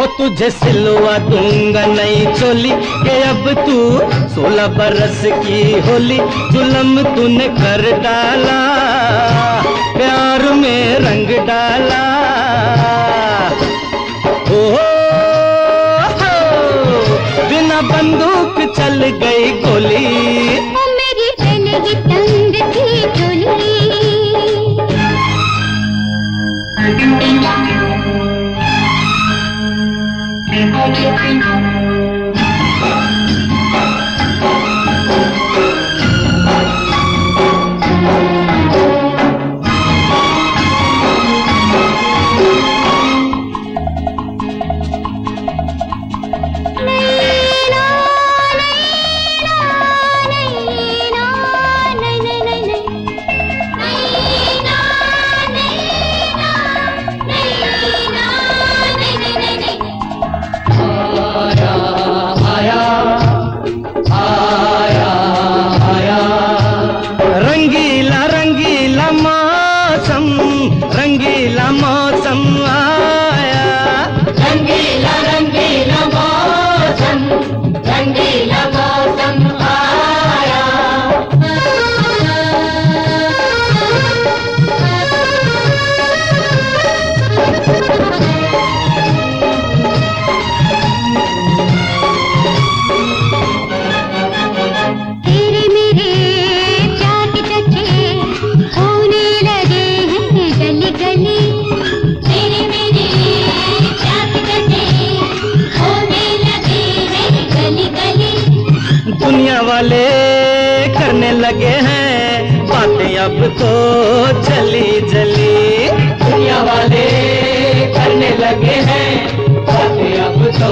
हो तुझे सिलवा दूँगा नई चोली। के अब तू सोलह बरस की होली, जुलम तूने कर डाला, प्यार में रंग डाला। ओ बिना बंदूक चल गई गोली। करने लगे हैं। बातें अब तो चली चली दुनिया वाले करने लगे हैं। बातें अब तो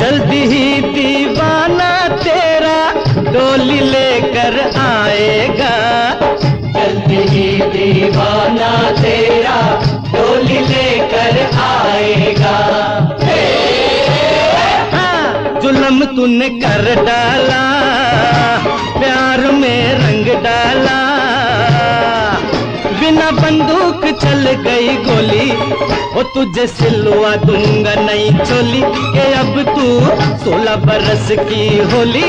जल्दी ही दीवाना तेरा डोली लेकर आएगा। जल्दी ही दीवाना तेरा डोली लेकर आएगा। हाँ, जुल्म तूने कर डाला प्यार में रंग डाला। बिना बंदूक चल गई गोली। ओ तुझे सिलवा दूँगा नई चोली। के अब तू सोलह बरस की होली।